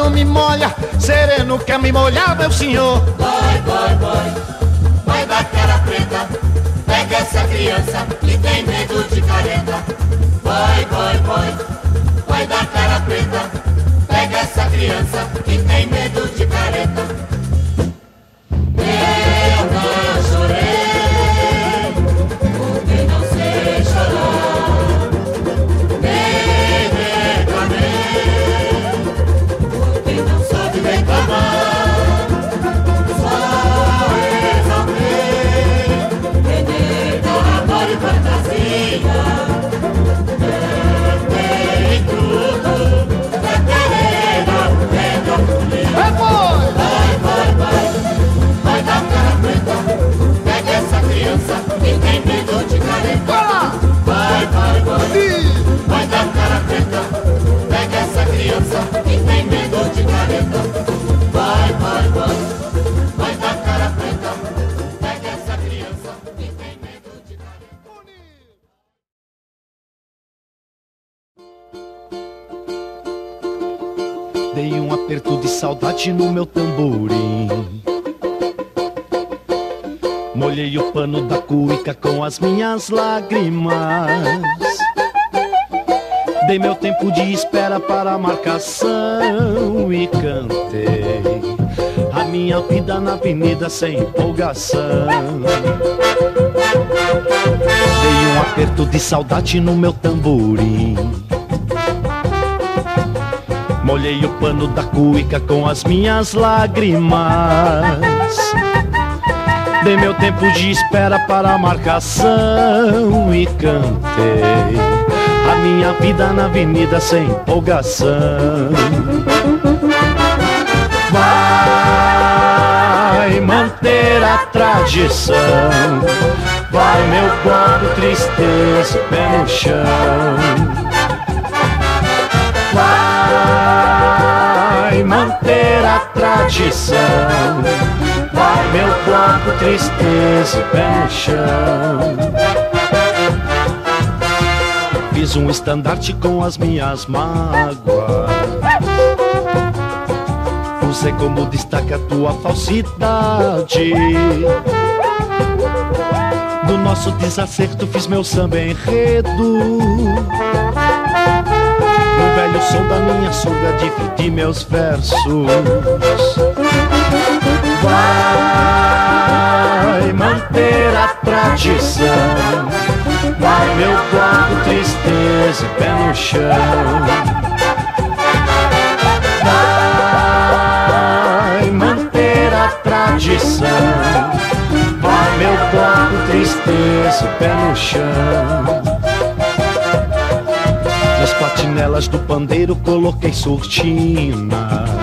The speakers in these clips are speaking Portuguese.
não me molha, sereno quer me molhar, meu senhor. Vai, vai, vai, vai dar cara preta, pega essa criança as minhas lágrimas. Dei meu tempo de espera para a marcação e cantei a minha vida na avenida sem empolgação. Dei um aperto de saudade no meu tamborim. Molhei o pano da cuica com as minhas lágrimas. Dei meu tempo de espera para a marcação e cantei a minha vida na avenida sem empolgação. Vai manter a tradição, vai meu quadro tristeza, pé no chão. Vai manter a tradição meu bloco, tristeza, pé no chão Fiz um estandarte com as minhas mágoas. Usei como destaque a tua falsidade. Do nosso desacerto fiz meu samba enredo. No velho som da minha surda dividi meus versos Vai manter a tradição. Vai meu bloco, tristeza pé no chão. Vai manter a tradição. Vai meu bloco, tristeza pé no chão. Nas patinelas do pandeiro coloquei surtina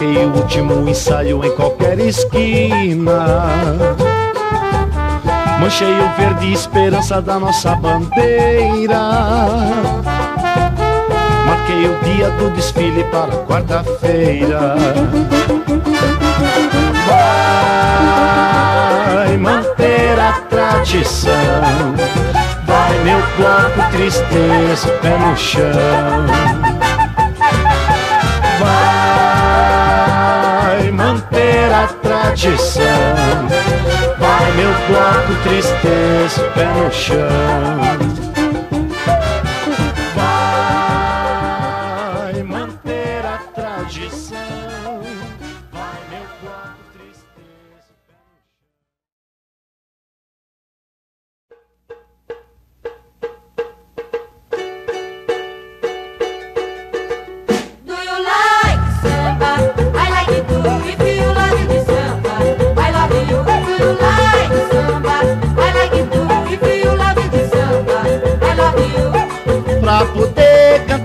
Marquei o último ensaio em qualquer esquina. Manchei o verde esperança da nossa bandeira. Marquei o dia do desfile para quarta-feira. Vai manter a tradição. Vai meu bloco, tristeza, pé no chão tradição Vai meu bloco, tristeza, pé no chão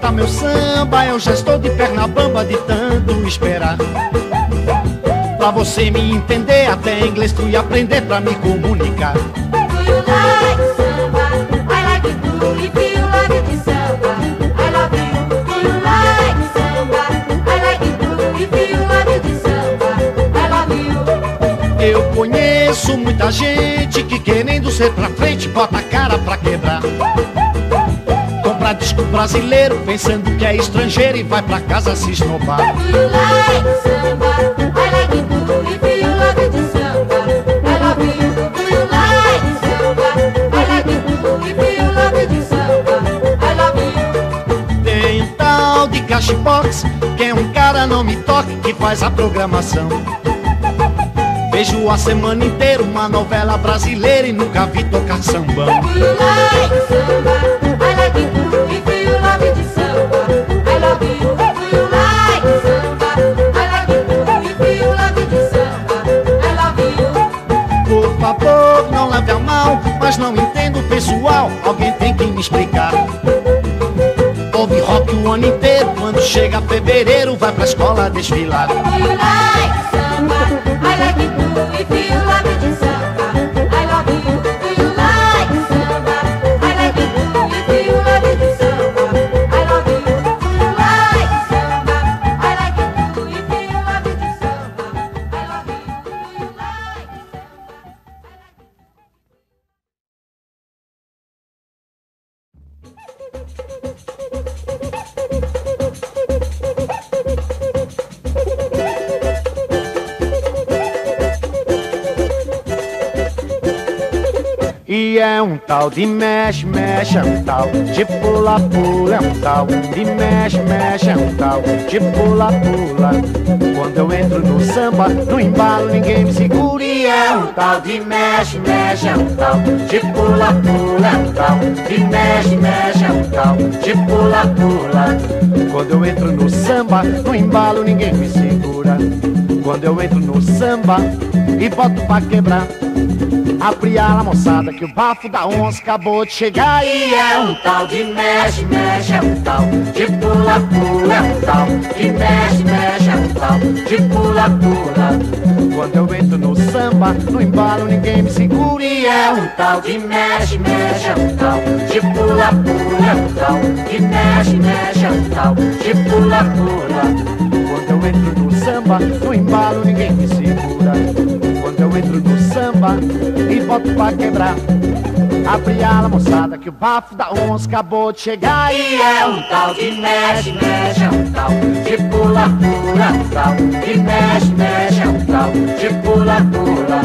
cantar meu samba. Eu já estou de perna bamba de tanto esperar. Pra você me entender, até inglês fui aprender pra me comunicar. Do you like samba? I like it too. If you like it samba, I love you. Do you like samba? I like it too. If you like it samba, I love you. Eu conheço muita gente que querendo ser pra frente bota a cara pra quebrar. Compra disco brasileiro pensando que é estrangeiro e vai pra casa se esnobar. Do you like samba? I like. If you like it samba, I love you. Do you like samba? I like. If you like it samba, I love you. Tem um tal de cashbox que é um cara não me toque que faz a programação. Vejo a semana inteira uma novela brasileira e nunca vi tocar sambão. Mas não entendo pessoal, alguém tem que me explicar. Ouve rock o ano inteiro, quando chega fevereiro vai pra escola desfilar. Do you like samba? I like it too. E é um tal de mexe, mexe, é um tal de pula, pula, é um tal de mexe, mexe, é um tal de pula, pula. Quando eu entro no samba, no embalo ninguém me segura. E é um tal de mexe, mexe, é um tal de pula, pula, é um tal de mexe, mexe, é um tal de pula, pula. Quando eu entro no samba, no embalo ninguém me segura. Quando eu entro no samba e boto pra quebrar. Abre a moçada que o bafo da onça acabou de chegar. E é um tal de mexe, mexe, é um tal de pula, pula É um tal de mexe, mexe, é um tal de pula, pula. Quando eu entro no samba, no embalo ninguém me segura. E é um tal de mexe, mexe, é um tal de pula, pula É um tal de mexe, mexe, é um tal de pula, pula. Quando eu entro no samba, no embalo ninguém me segura eu entro no samba e boto pra quebrar. Abre a moçada que o bafo da onça acabou de chegar e é um tal de mexe, mexe, é um tal de pula, pula, tal de mexe, mexe, é um tal de pula, pula.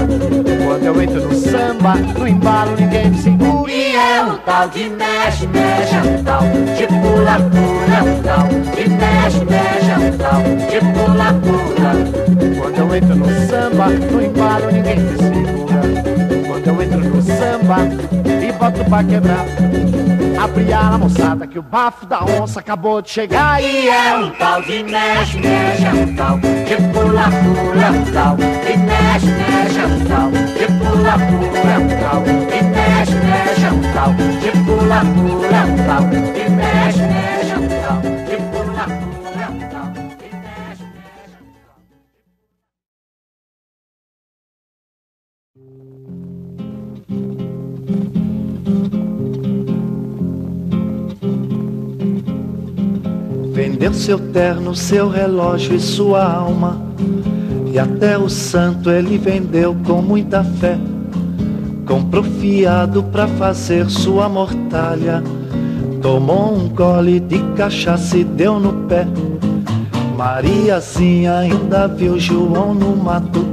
Quando eu entro no samba, no embalo ninguém me segura e é um tal de mexe, mexe, é um tal de pula, pula, tal de mexe, mexe, é um tal de pula, pula. Quando eu entro no samba, no embalo ninguém me segura. Quando eu entro no samba e boto pra quebrar. Abre a moçada que o bafo da onça acabou de chegar e é um tal de mexe, mexe, é um tal de pula, pula, é um tal de mexe, mexe, é um tal de pula, pula, é um tal de mexe, mexe, é um tal de pula, pula, é um tal de mexe, mexe, é um tal pula, pula, é um tal de mexe, Vendeu seu terno, seu relógio e sua alma. E até o santo ele vendeu com muita fé. Comprou fiado pra fazer sua mortalha. Tomou um gole de cachaça e deu no pé. Mariazinha ainda viu João no mato,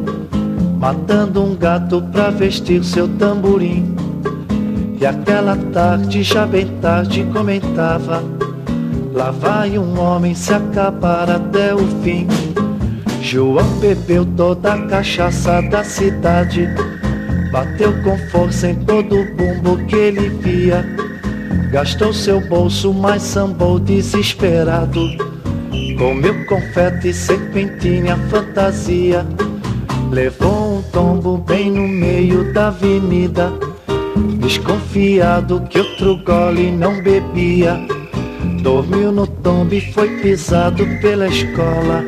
matando um gato pra vestir seu tamborim. E aquela tarde, já bem tarde, comentava: Lá vai um homem se acabar até o fim. João bebeu toda a cachaça da cidade, bateu com força em todo o bumbo que ele via. Gastou seu bolso, mas sambou desesperado. Comeu confete, serpentina, fantasia. Levou um tombo bem no meio da avenida. Desconfiado que outro gole não bebia. Dormiu no tombo e foi pisado pela escola.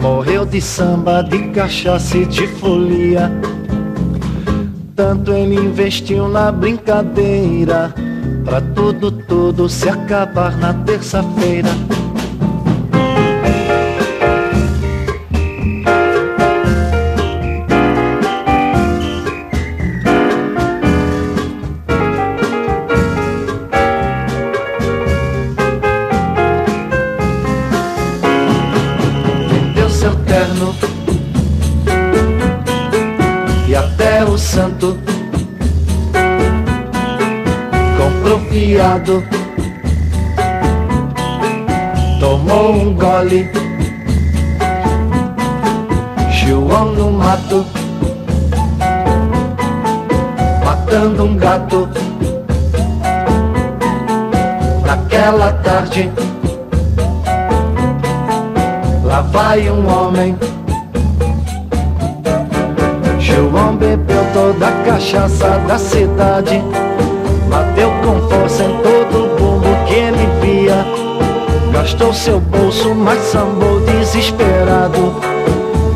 Morreu de samba, de cachaça e de folia. Tanto ele investiu na brincadeira. Pra tudo, tudo se acabar na terça-feira. Tomou um gole. João no mato. Matando um gato. Naquela tarde. Lá vai um homem. João bebeu toda a cachaça da cidade Bateu com força em todo o bumbo que ele via. Gastou seu bolso, mas sambou desesperado.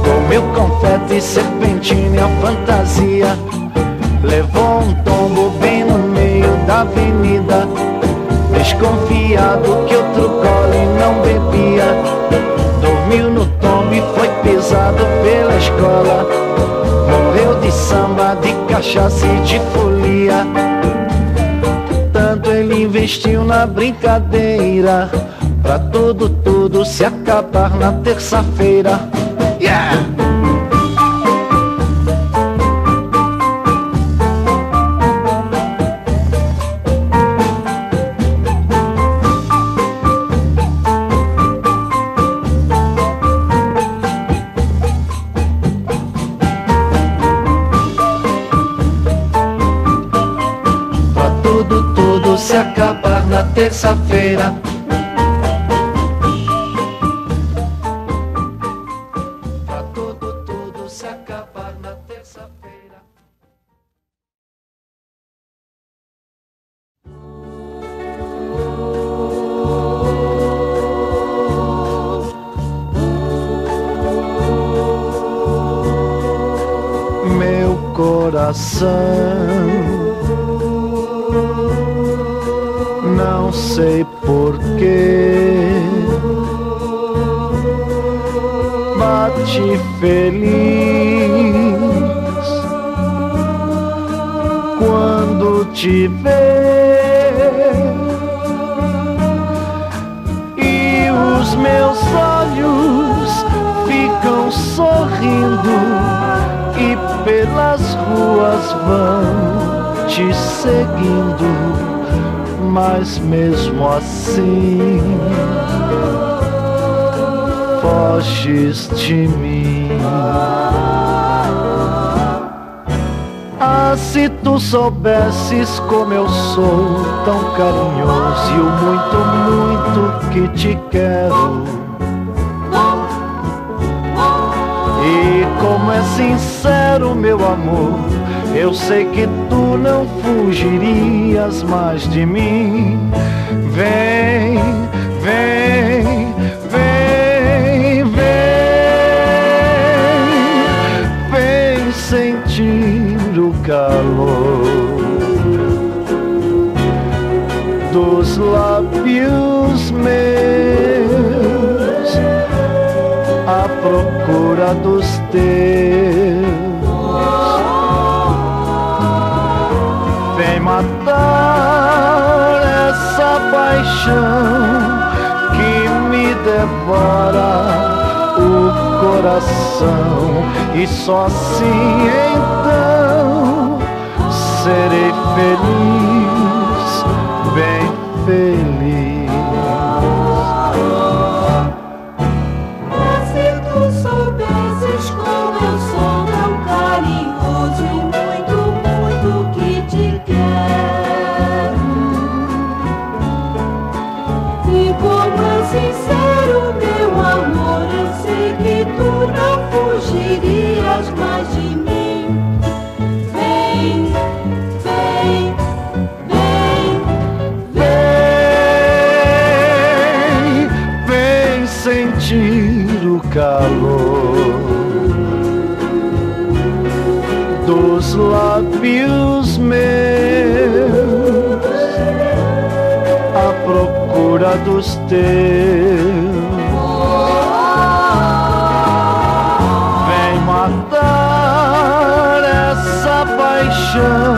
Comeu confete, serpentina e a fantasia. Levou um tombo bem no meio da avenida. Desconfiado que outro gole não bebia. Dormiu no tombo e foi pisado pela escola. Morreu de samba, de cachaça e de folia investiu na brincadeira Pra tudo, tudo se acabar na terça-feira Yeah! Terça-feira. Te vê e os meus olhos ficam sorrindo e pelas ruas vão te seguindo mas mesmo assim foges de mim. Se tu soubesses como eu sou tão carinhoso e o muito, muito que te quero. E como é sincero meu amor eu sei que tu não fugirias mais de mim. Vem, vem, dos teus. matar essa paixão que me devora o coração e só assim então serei feliz, bem feliz. Calor dos lábios meus à procura dos teus. Vem matar essa paixão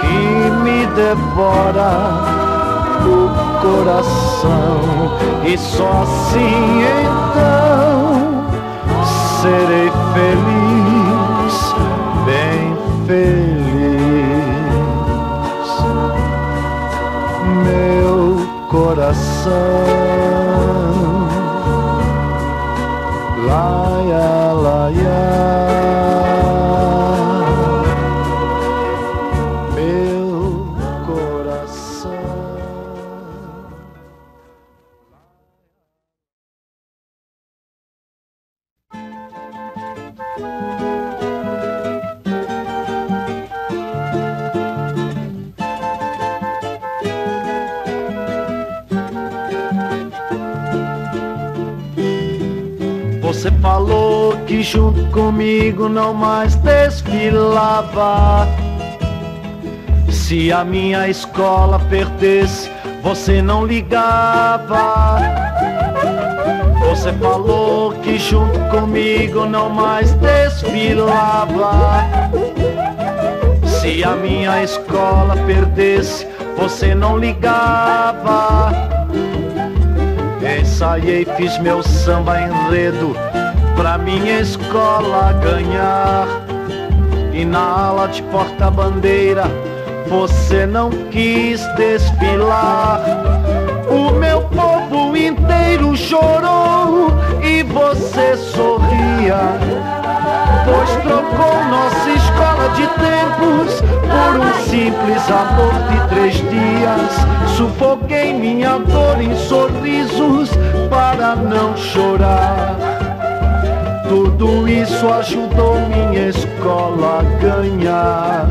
que me devora o coração e só assim então serei feliz, bem feliz, meu coração. Desfilava. Se a minha escola perdesse, você não ligava. Você falou que junto comigo não mais desfilava. Se a minha escola perdesse, você não ligava. Ensaiei, fiz meu samba enredo pra minha escola ganhar. E na ala de porta-bandeira você não quis desfilar. O meu povo inteiro chorou e você sorria. Pois trocou nossa escola de tempos por um simples amor de três dias. Sufoquei minha dor em sorrisos para não chorar. Tudo isso ajudou minha escola a ganhar.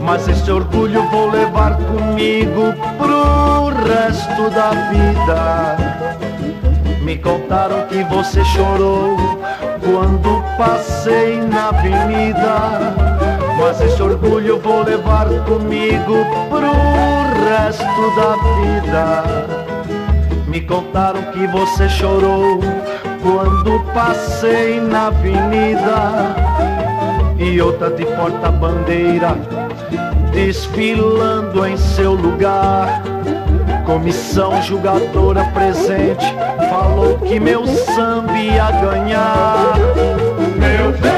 Mas esse orgulho vou levar comigo pro resto da vida. Me contaram que você chorou quando passei na avenida. Mas esse orgulho vou levar comigo pro resto da vida. Me contaram que você chorou quando passei na avenida. E outra de porta-bandeira desfilando em seu lugar. Comissão julgadora presente falou que meu samba ia ganhar. Meu peito,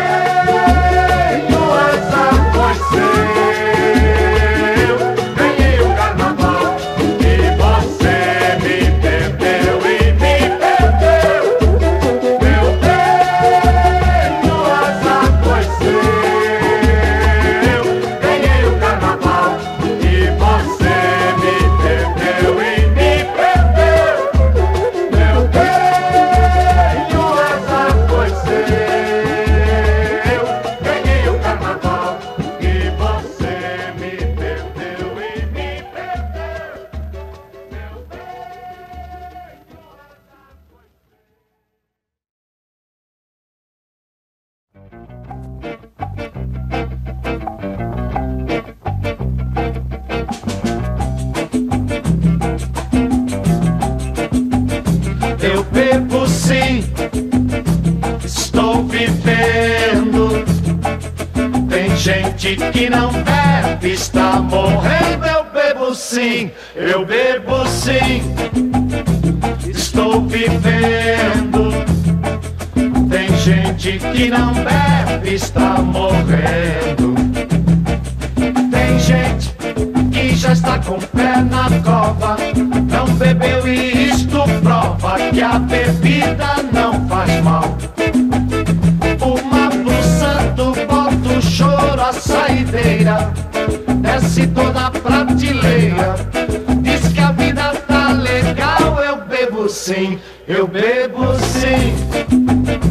gente que não bebe, está morrendo. Eu bebo sim, eu bebo sim, estou vivendo. Tem gente que não bebe, está morrendo. Tem gente que já está com o pé na cova, não bebeu e isto prova que a bebida não faz mal. Desce toda a prateleira, diz que a vida tá legal, eu bebo sim, eu bebo sim,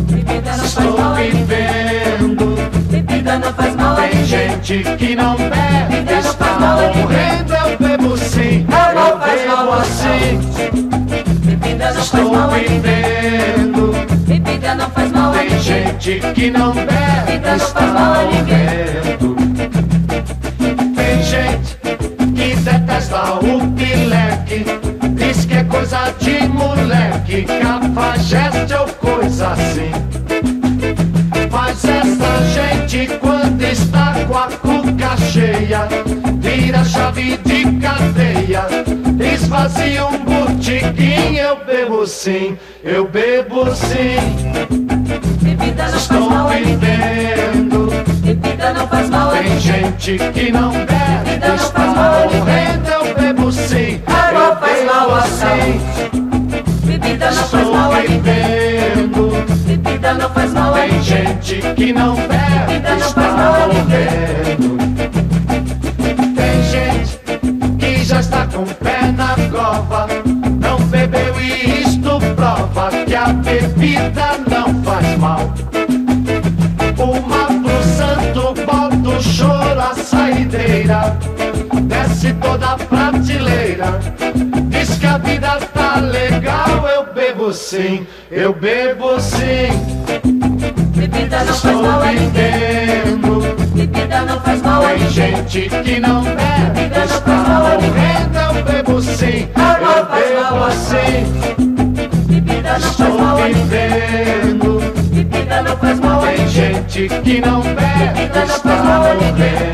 Bebida não faz estou mal vivendo. Bebida não faz mal Tem gente que não bebe, Bebida não está faz mal morrendo, eu bebo sim, eu faz mal bebo a sim. Bebida não não faz mal vivendo. Bebida não faz mal Tem gente que não bebe, Bebida não está faz mal morrendo. Coisa de moleque, cafajeste ou coisa assim. Mas essa gente, quando está com a cuca cheia, vira chave de cadeia, esvazia um botiquim. Eu bebo sim, eu bebo sim, Bebida não faz estou mal a ninguém. vivendo. Bebida não faz mal Tem gente que não bebe, Bebida não está faz mal morrendo. Bebo sim, Água faz mal à bebo sim, Bebida não faz mal a ninguém. Bebida não faz mal a Tem ninguém. gente que não bebe, Bebida não faz mal a morrendo. Tem gente que já está com o pé na cova, não bebeu e isto prova que a bebida não sim, eu bebo sim. Bebida não faz Estou mal a ninguém. Bebida não faz mal a Tem ninguém. gente que não bebe, Bebida não faz mal a ninguém. eu bebo sim, eu bebo sim. Bebida não faz Estou mal a ninguém. Bebida não faz mal a Tem ninguém. gente que não bebe, Bebida não faz mal a ninguém.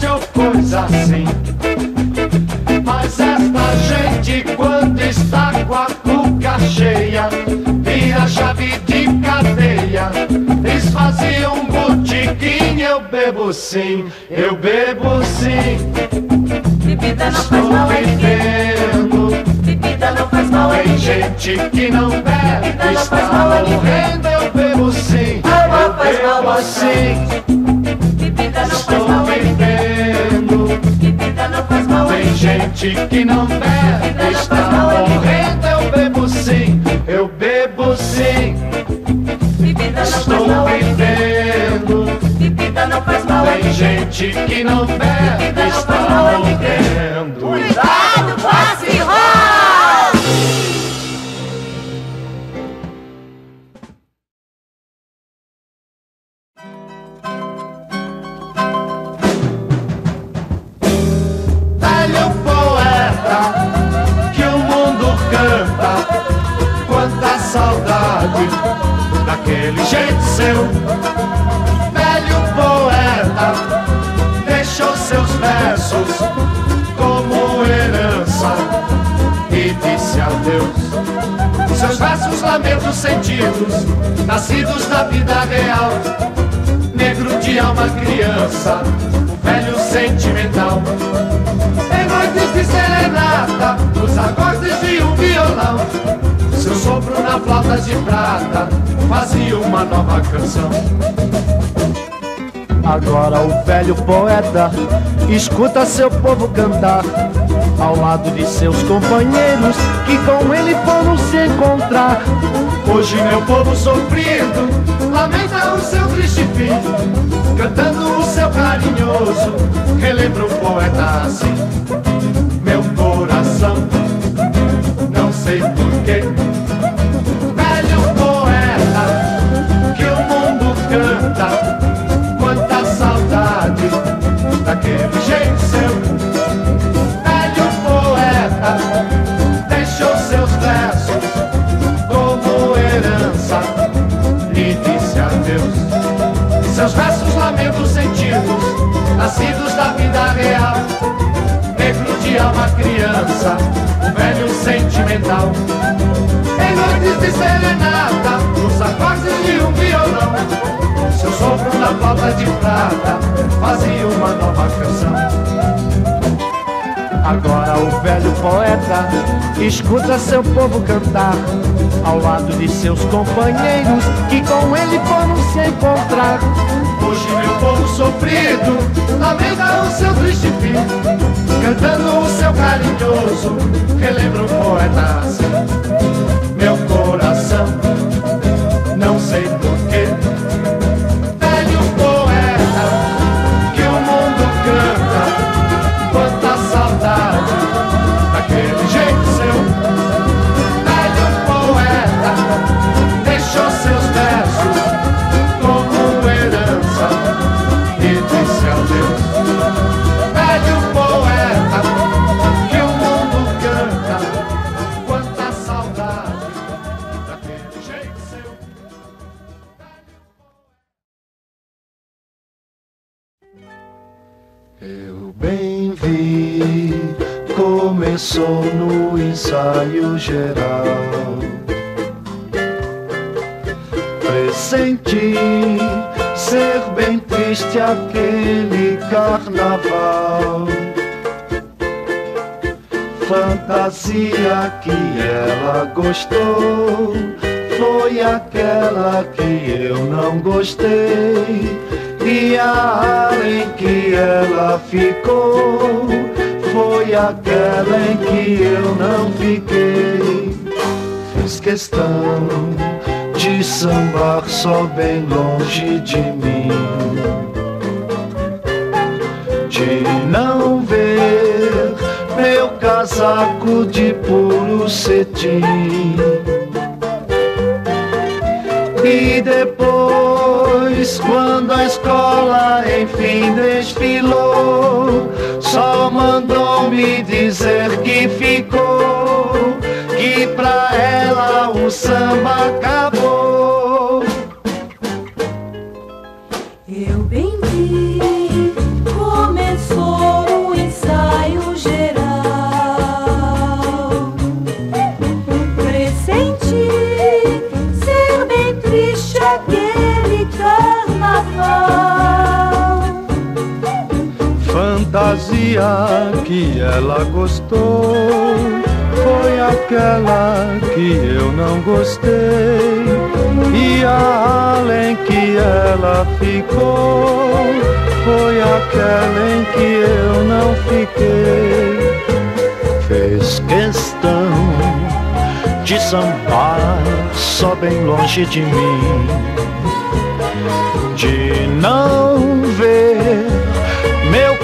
Cafajeste ou coisa assim. Mas esta gente, quando está com a cuca cheia, vira chave de cadeia, esvazia um botiquim. Eu bebo sim, eu bebo sim, Bebida não faz mal ninguém. vivendo. Bebida não faz mal a Tem gente que não bebe, está morrendo. Eu bebo sim, Água faz mal bebo gente que não bebe, está morrendo. Eu bebo sim, eu bebo sim, estou vivendo. Bebida não faz mal Tem gente que não bebe, está morrendo. Cuidado com saudade daquele jeito seu. Velho poeta deixou seus versos como herança e disse adeus. Seus versos lamentos sentidos, nascidos da vida real. Negro de alma criança, velho sentimental. Em noites de serenata, nos acordes de um violão, seu sopro na flauta de prata fazia uma nova canção. Agora o velho poeta escuta seu povo cantar ao lado de seus companheiros que com ele foram se encontrar. Hoje meu povo sofrido lamenta o seu triste fim, cantando o seu carinhoso, relembra o poeta assim. Meu coração, não sei porquê, velho poeta que o mundo canta quanta saudade daquele jeito seu. Nascidos da vida real. Negro de alma criança, o velho sentimental. Em noites de serenata, nos acordes de um violão. Seu sopro na flauta de prata fazia uma nova canção. Agora o velho poeta escuta seu povo cantar ao lado de seus companheiros que com ele foram se encontrar. Hoje meu povo sofrido lamenta o seu triste fim, cantando o seu carinhoso, relembra o poeta assim. Meu coração, gostei. E a área em que ela ficou foi aquela em que eu não fiquei. Fiz questão de sambar só bem longe de mim, de não ver meu casaco de puro cetim. Fantasia que ela gostou foi aquela que eu não gostei. E a além que ela ficou foi aquela em que eu não fiquei. Fez questão de sambar só bem longe de mim, de não ver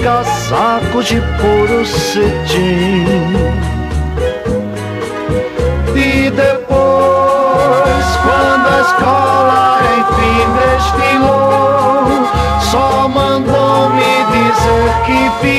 casaco de puro cetim. E depois, quando a escola enfim desfilou, só mandou me dizer que ficou,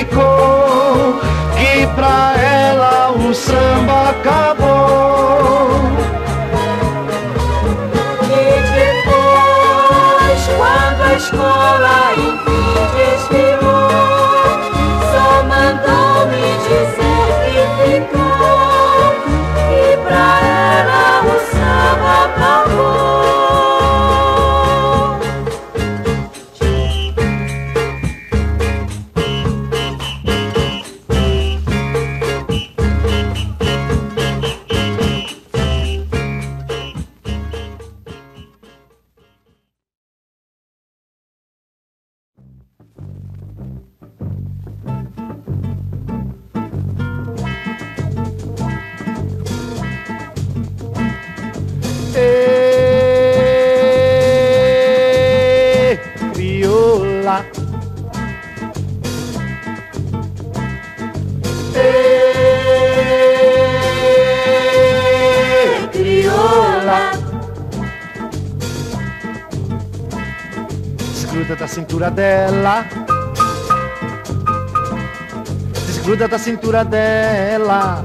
Desgruda da cintura dela. Desgruda da cintura dela.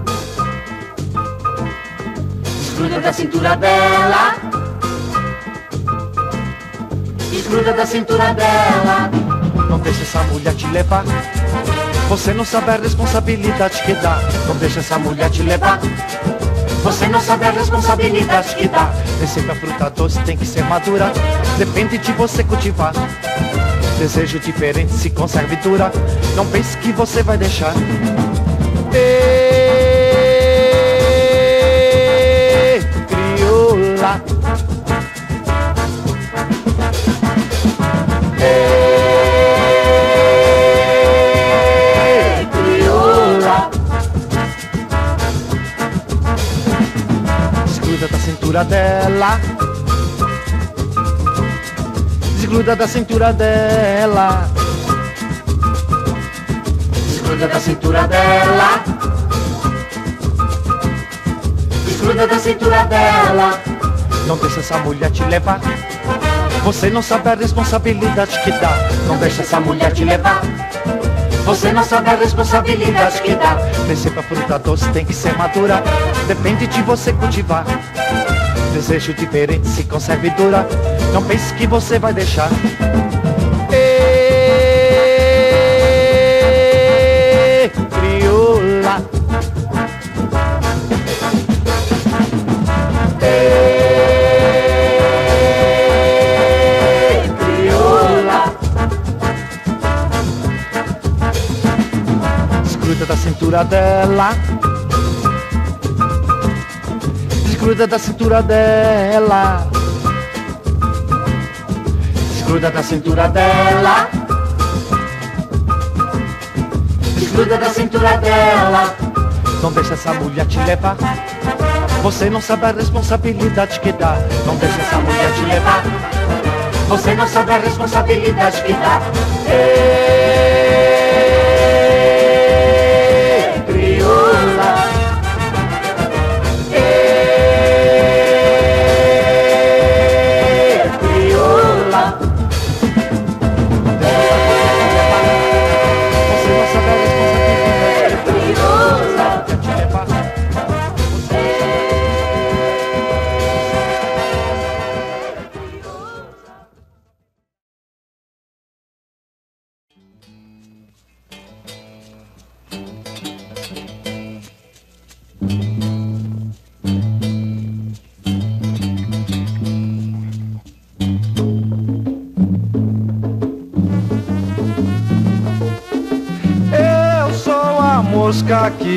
Desgruda da cintura dela. Desgruda da cintura dela. Não deixa essa mulher te levar. Você não sabe a responsabilidade que dá. Não deixa essa mulher te levar. Você não sabe a responsabilidade que dá. Receber a fruta doce tem que ser madura. Depende de você cultivar. Desejo diferente se conserve dura. Não pense que você vai deixar. Ê, crioula. Ê, cintura dela. Desgruda da cintura dela. Desgruda da cintura dela. Desgruda da cintura dela. Não deixa essa mulher te levar. Você não sabe a responsabilidade que dá. Não deixa essa mulher te levar. Você não sabe a responsabilidade que dá. Descer pra fruta doce tem que ser madura. Depende de você cultivar desejo diferente se conserva e dura. Não pense que você vai deixar. Ê, crioula. Ê, crioula. Escuta da cintura dela Desgruda da cintura dela. Desgruda da cintura dela. Desgruda da cintura dela. Não deixa essa mulher te levar. Você não sabe a responsabilidade que dá. Não deixa essa mulher te levar. Você não sabe a responsabilidade que dá. Ei,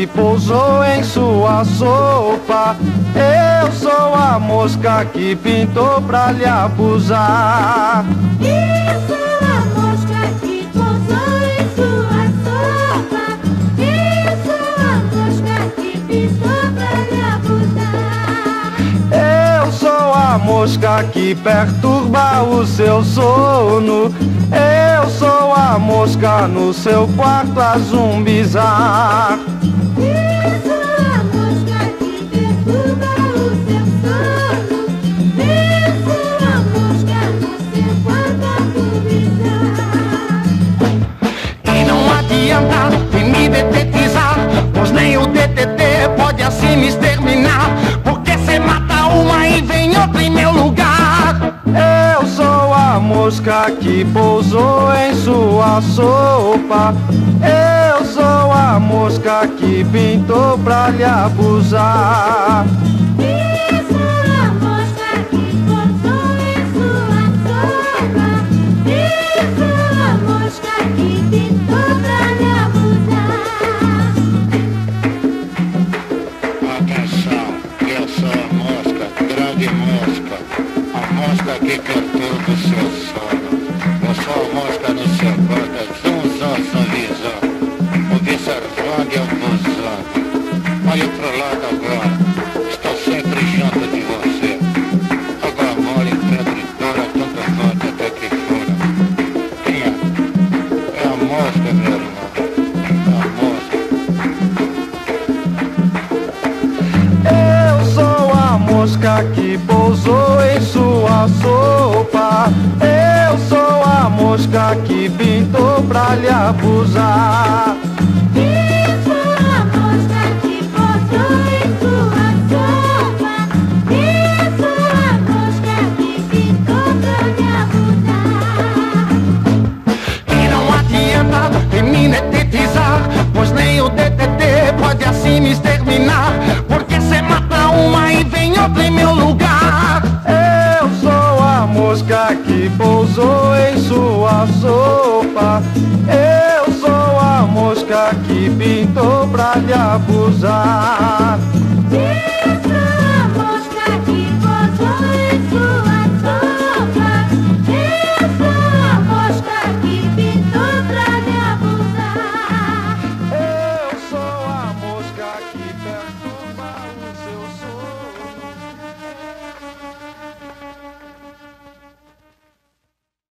que pousou em sua sopa. Eu sou a mosca que pintou pra lhe abusar. Isso a mosca que pousou em sua sopa. Isso a mosca que pisou pra lhe abusar. Eu sou a mosca que perturba o seu sono. Eu sou a mosca no seu quarto a zumbizar. Me exterminar. Porque cê mata uma e vem outra em meu lugar. Eu sou a mosca que pousou em sua sopa. Eu sou a mosca que pintou pra lhe abusar. Isso a mosca que perturba o seu sono. Eu sou a mosca no seu zum, zum, zum, observando e abusando. Olha pro lado agora, que pousou em sua sopa. Eu sou a mosca que pintou pra lhe abusar. Pousou em sua sopa. Eu sou a mosca que pintou pra lhe abusar.